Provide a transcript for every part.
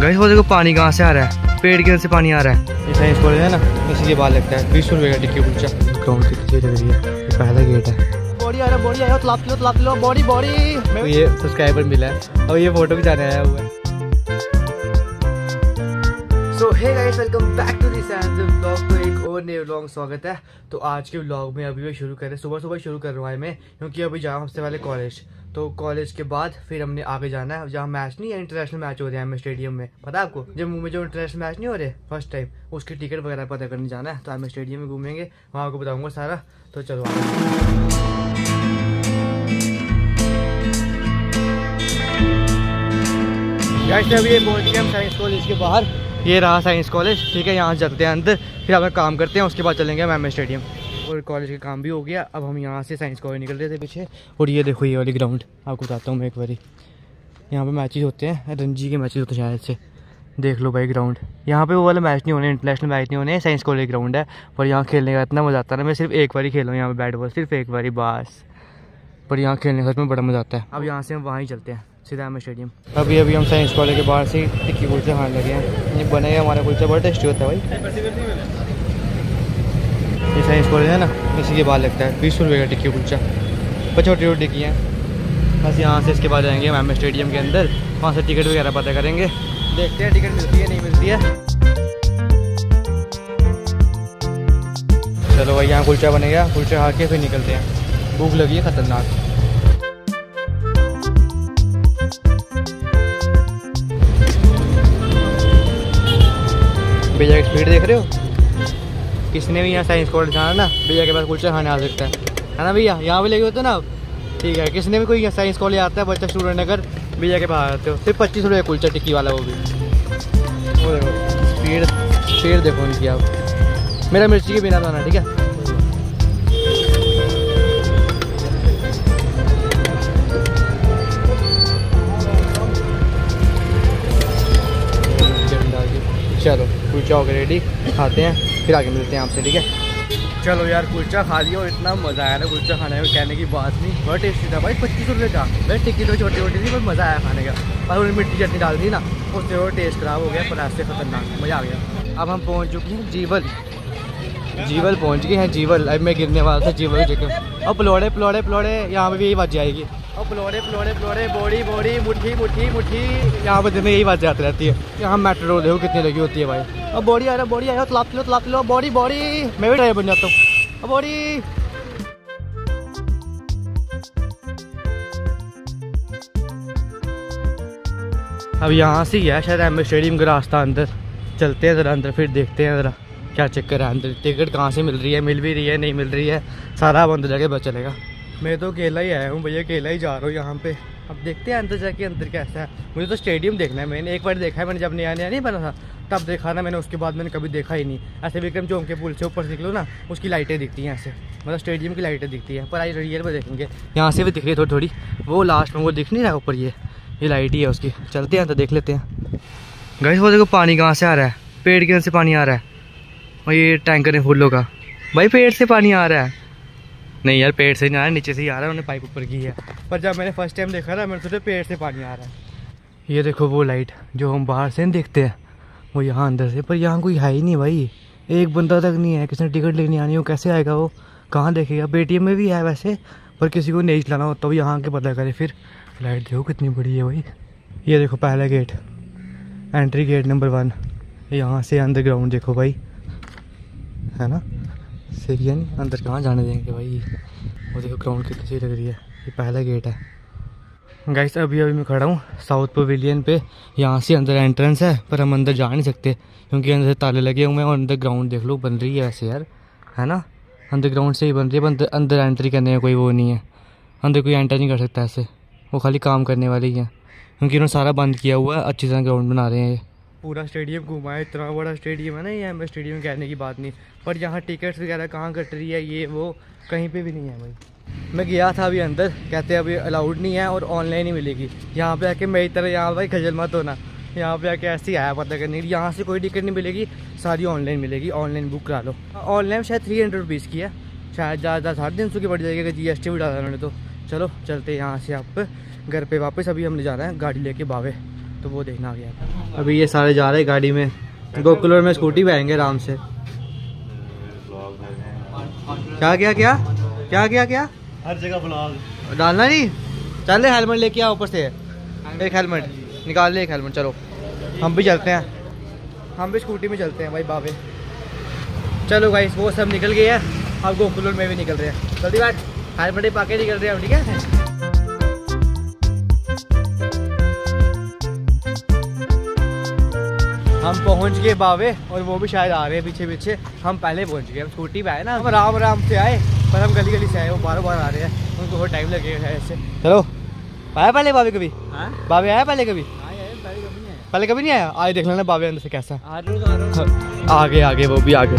Gas वो देखो पानी कहाँ से आ रहा है? पेड़ के अंदर से पानी आ रहा है। ये इसको है ना? इसी के बाद लगता है। बीस रुपये का टिक्की कुलचा। ग्राउंड कितनी लग रही है। पहला गेट है। बॉडी आ रहा बॉडी आया तलाप किलो तलाप किलो बॉडी बॉडी तो ये सब्सक्राइबर मिला है। और ये फ़ोटो भी जाने आया हुआ है। So hey guys welcome back to this vlog तो एक और नए व्लॉग स्वागत है। तो आज के व्लॉग में अभी मैं शुरू कर रहे सुबह सुबह शुरू कर रहा हूँ मैं, क्योंकि अभी जाऊँ सबसे पहले कॉलेज तो कॉलेज के बाद फिर हमने आगे जाना है, जहाँ मैच नहीं है इंटरनेशनल मैच हो रहे हैं हमें स्टेडियम में। पता है आपको? जम्मू में जो इंटरनेशनल मैच नहीं हो रहे फ़र्स्ट टाइम उसकी टिकट वगैरह पता करने जाना है तो हमें स्टेडियम में घूमेंगे, वहाँ आपको बताऊँगा सारा। तो चलो आगे। अभी पहुँच गए हम साइंस कॉलेज के बाहर। ये रहा साइंस कॉलेज, ठीक है, यहाँ चलते हैं अंदर फिर हमें काम करते हैं, उसके बाद चलेंगे मैम स्टेडियम और कॉलेज का काम भी हो गया, अब हम यहाँ से साइंस कॉलेज निकल रहे थे पीछे। और ये देखो, ये वाली ग्राउंड आपको बताता हूँ मैं एक बारी। यहाँ पे मैचेस होते हैं, रणजी के मैचेस होते हैं शायद से। देख लो भाई ग्राउंड यहाँ पे वो वाला मैच नहीं होने इंटरनेशनल मैच नहीं होने, साइंस कॉलेज ग्राउंड है। पर यहाँ खेलने का इतना मज़ा आता है ना, मैं सिर्फ़ एक बार ही खेला हूँ यहाँ पे बैट बॉल, सिर्फ़ एक बारी, बस। पर यहाँ खेलने का में बड़ा मज़ा आता है। अब यहाँ से हम वहाँ ही चलते हैं। सीधा हमें स्टेडियम। अभी अभी हम साइंस कॉलेज के बाहर से टिक्की कुलचे खाने लगे हैं। ये बने हमारा कुलचा बड़ा टेस्टी होता है भाई। ये साइंस कॉलेज है ना, इसी के बाद लगता है। बीस रुपये का टिक्की कुलचा। छोटी छोटी टिक्की हैं। बस यहाँ से इसके बाद जाएँगे मैम स्टेडियम के अंदर। वहाँ से टिकट वगैरह पता करेंगे। देखते हैं, टिकट मिलती है, नहीं मिलती है। चलो भाई, यहाँ कुलचा बनेगा कुलचा खा के फिर निकलते हैं। भूख लगी है, खतरनाक। स्पीड देख रहे हो? किसने भी यहाँ साइंस कॉलेज जाना ना, भैया के पास कुलचा खाने आ सकता है। है ना भैया? यहाँ भी लगे होते ना आप? ठीक है, किसने भी कोई साइंस कॉलेज आता है, बच्चा स्टूडेंट अगर भैया के पास आते हो, सिर्फ़ पच्चीस रुपये कुलचा टिक्की वाला वो भी। वो देखो देखो उनकी आप। मेरा मिर्ची के बिना बनाना ठीक है? चलो। कुलचा हो गया रेडी खाते हैं, फिर आगे मिलते हैं आपसे, ठीक है? चलो यार, कुलचा खा लिया, इतना मज़ा आया ना कुलचा खाने में, कहने की बात नहीं। बहुत टेस्टी था भाई, पच्चीस रुपये का। भाई टिक्की तो छोटी छोटी थी, पर मज़ा आया खाने का। और उन्होंने मिट्टी चटनी डाल दी ना, उससे वो टेस्ट खराब हो गया, पर ऐसे खतरनाक, मज़ा आ गया। अब हम पहुँच चुके हैं जीवल। जीवल पहुँच गए हैं, जीवल। अब मैं गिरने वाला था, जीवल जगह और पलौड़े पलौड़े पलौड़े, यहाँ पर भी यही बात जाएगी पलौड़े पलौड़े पलौड़े बॉडी बॉडी मुट्ठी मुट्ठी मुट्ठी। यहाँ पर दिन यही बात जाती रहती है, यहाँ मेट्रो देखो कितनी लगी होती है भाई। अब बॉडी आ रहा बॉडी आया तलाप किलो तलाप किलो बॉडी बॉडी मैं भी ड्राइवर बन जाता हूँ। अब बॉडी अब यहाँ से ही है, शायद एम स्टेडियम का रास्ता अंदर। चलते हैं ज़रा अंदर, फिर देखते हैं ज़रा क्या चक्कर है अंदर। टिकट कहाँ से मिल रही है, मिल भी रही है, नहीं मिल रही है, सारा अब अंदर जाके बच चलेगा। मैं तो अकेला ही आया हूँ भैया, अकेला ही जा रहा हूँ यहाँ पे। अब देखते हैं अंदर जाके अंदर कैसा है। मुझे तो स्टेडियम देखना है, मैंने एक बार देखा है, मैंने जब नया नया नहीं बना था, तब देखा ना मैंने, उसके बाद मैंने कभी देखा ही नहीं। ऐसे विक्रम चौक के पुल से ऊपर निकलो ना, उसकी लाइटें दिखती हैं ऐसे। मतलब स्टेडियम की लाइटें दिखती हैं, पर आज रियल में देखेंगे। यहाँ से भी दिख रही है थोड़ी थोड़ी। वो लास्ट में वो दिख नहीं रहा ऊपर, ये ये लाइट ही है उसकी। चलते हैं तो देख लेते हैं। गैस वो देखो, पानी कहाँ से आ रहा है? पेड़ के से पानी आ रहा है। और ये टैंकर है फूलों का। भाई, पेड़ से पानी आ रहा है। नहीं यार, पेड़ से नहीं आ रहा नीचे से ही आ रहा है, उन्होंने पाइप ऊपर की है। पर जब मैंने फ़र्स्ट टाइम देखा ना मैंने सोचा पेड़ से पानी आ रहा है। ये देखो वो लाइट जो हम बाहर से देखते हैं, वो यहाँ अंदर से, पर यहाँ कोई है ही नहीं भाई। एक बंदा तक नहीं है, किसी ने टिकट लेनी आनी हो, कैसे आएगा वो? कहाँ देखेगा? पेटीएम में भी है वैसे, पर किसी को नहीं चलाना हो तो यहाँ के पता करे फिर। लाइट देखो कितनी बड़ी है भाई। ये देखो पहला gate entry gate number one यहाँ से अंदर ग्राउंड देखो भाई। है ना? सही है नहीं, अंदर कहाँ जाने देंगे भाई? वो देखो ग्राउंड कितनी सही लग रही है। ये पहला गेट है। गाइस अभी अभी मैं खड़ा हूँ साउथ पवेलियन पे। यहाँ से अंदर एंट्रेंस है, पर हम अंदर जा नहीं सकते, क्योंकि अंदर ताले लगे हुए हैं और अंदर ग्राउंड देख लो, बन रही है वैसे यार। है ना? अंदर ग्राउंड से ही बन रही है अंदर अंदर एंट्री करने का कोई वो नहीं है। अंदर कोई एंटर नहीं कर सकता ऐसे। वो खाली काम करने वाले ही हैं, क्योंकि उन्होंने सारा बंद किया हुआ है, अच्छी तरह ग्राउंड बना रहे हैं ये। पूरा स्टेडियम घुमा है इतना बड़ा स्टेडियम है ना ये एम स्टेडियम कहने की बात नहीं। पर यहाँ टिकट्स वगैरह कहाँ कट रही है, ये, वो, कहीं पे भी नहीं है भाई। मैं गया था अभी अंदर, कहते अभी अलाउड नहीं है और ऑनलाइन ही मिलेगी। यहाँ पे आके मेरी तरह यहाँ भाई खजल मत होना। यहाँ पे आके ऐसे ही आया, पता करने यहाँ से कोई टिकट नहीं मिलेगी, सारी ऑनलाइन मिलेगी। ऑनलाइन बुक करा लो। ऑनलाइन शायद थ्री हंड्रेड रुपीज़ की है। शायद ज़्यादा, साढ़े तीन सौ की बढ़ जाएगी अगर जी एस टी भी डाला उन्होंने तो। चलो, चलते यहाँ से आप घर पे। वापस अभी हमने जाना है, गाड़ी लेके बावे। तो वो देखना गया अभी ये सारे जा रहे हैं गाड़ी में। गोकुलर में स्कूटी पे आएँगे आराम से। क्या क्या क्या? क्या क्या क्या? हर जगह ब्लॉग। डालना नहीं? चल हेलमेट लेके आओ ऊपर से। एक हेलमेट। निकाल ले एक हेलमेट चलो। हम भी चलते हैं। हम भी स्कूटी में चलते हैं भाई बाबे चलो भाई वो सब निकल गए हैं। अब गोकुलर में भी निकल रहे हैं। जल्दी बात हेलमेट पाके निकल रहे हैं अब, ठीक है? हम पहुँच गए बावे और वो भी शायद आ रहे हैं पीछे पीछे। हम पहले पहुँच गए हम स्कूटी पे आए ना। हम आराम आराम से आए पर हम गली गली से आए वो बार बार आ रहे हैं। उनको बहुत टाइम लगेगा शायद से। चलो आया पहले बाबे कभी? बाबे आया पहले कभी? पहले कभी नहीं आया। आज देख लेना बाबे अंदर से कैसा आगे आगे वो भी आगे।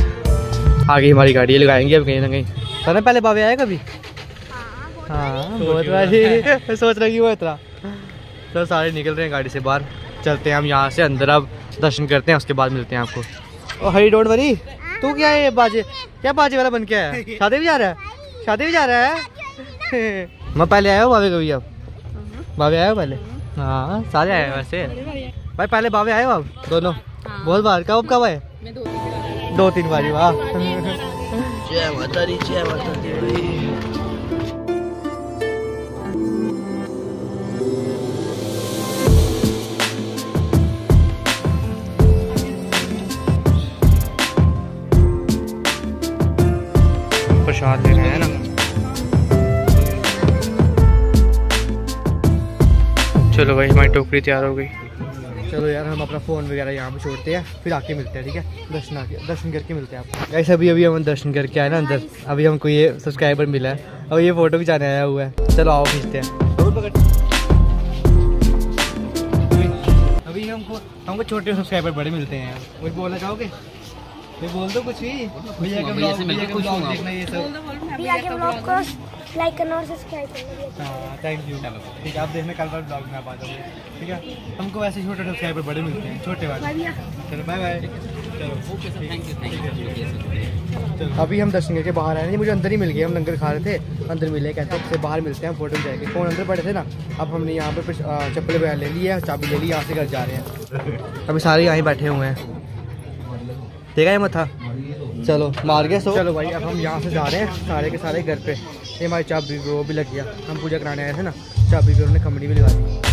आगे हमारी गाड़ी लगाएँगे अब कहीं ना कहीं। पता पहले बाबे आया कभी? हाँ बहुत बारी। सोच रही वो इतना। तो सारे निकल रहे हैं गाड़ी से बाहर। चलते हैं हम यहाँ से अंदर अब। दर्शन करते हैं उसके बाद मिलते हैं आपको। Hurry don't worry? तू क्या है बाजे? क्या बाजे वाला बन के आया? है? शादी भी जा रहा है? शादी भी जा रहा है? मैं पहले आया हूँ बाबे कभी अब। बाबे आए हो पहले? हाँ। सारे आए हैं वैसे। भाई पहले बाबे आए हो अब दोनों? बहुत बार। कब कब आए? दो तीन बारी वाह। जय माता दी जय माता दी। प्रसाद ले रहे हैं ना। चलो भाई, हमारी टोकरी तैयार हो गई। चलो यार, हम अपना फ़ोन वगैरह यहाँ पे छोड़ते हैं, फिर आके मिलते हैं, ठीक है? दर्शन आके, दर्शन करके मिलते हैं आपको। ऐसे अभी अभी हम दर्शन करके आए ना अंदर। अभी हमको ये सब्सक्राइबर मिला है। और ये फ़ोटो खिंचाने आया हुआ है। चलो आओ खींचते हैं। अभी हमको हमको छोटे सब्सक्राइबर बड़े मिलते हैं। यार कुछ बोलना चाहोगे मैं बोल दो कुछ भी। भैया का ब्लॉग भैया का ब्लॉग देखना ये सब। भैया के ब्लॉग को लाइक करना और सब्सक्राइब करना हाँ थैंक यू ठीक है आप देखना कल बार ब्लॉग में आप आ जाओगे। ठीक है? हमको ऐसे छोटे सब्सक्राइबर बड़े मिलते हैं छोटे वाले। चलो बाय बाय चलो। अभी हम दर्शन करके बाहर आए नहीं मुझे अंदर ही मिल गए हम लंगर खा रहे थे। अंदर मिले कहते हैं बाहर मिलते हैं फ़ोटो जाएँगे फ़ोन अंदर पड़े थे ना अब हमने यहाँ पे चप्पल वगैरह ले लिया चाबी ले ली यहाँ से घर जा रहे हैं। अभी सारे यहाँ बैठे हुए हैं। देखा है मथा चलो, मार गया सो चलो भाई, अब हम यहाँ से जा रहे हैं, सारे के सारे घर पे। ये हमारी चाबी वो भी लग गया हम पूजा कराने आए थे ना, चाबी भी उन्होंने कमरी भी लगा दी।